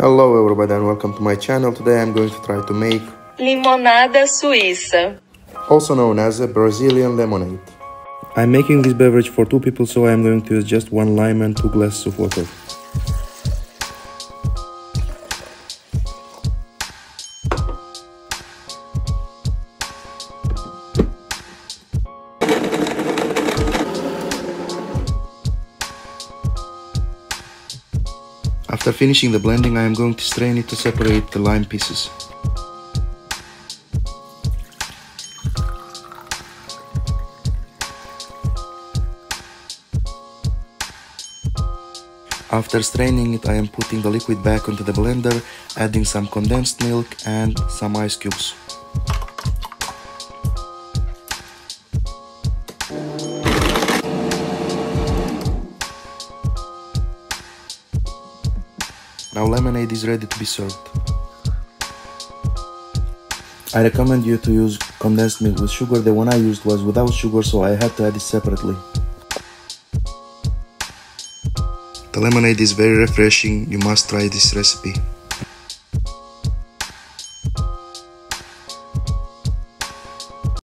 Hello everybody and welcome to my channel. Today I'm going to try to make Limonada Suíça. also known as a Brazilian lemonade. I'm making this beverage for two people so I'm going to use just one lime and two glasses of water. After finishing the blending, I am going to strain it to separate the lime pieces. After straining it, I am putting the liquid back into the blender, adding some condensed milk and some ice cubes. Now lemonade is ready to be served. I recommend you to use condensed milk with sugar. The one I used was without sugar, so I had to add it separately. The lemonade is very refreshing. You must try this recipe.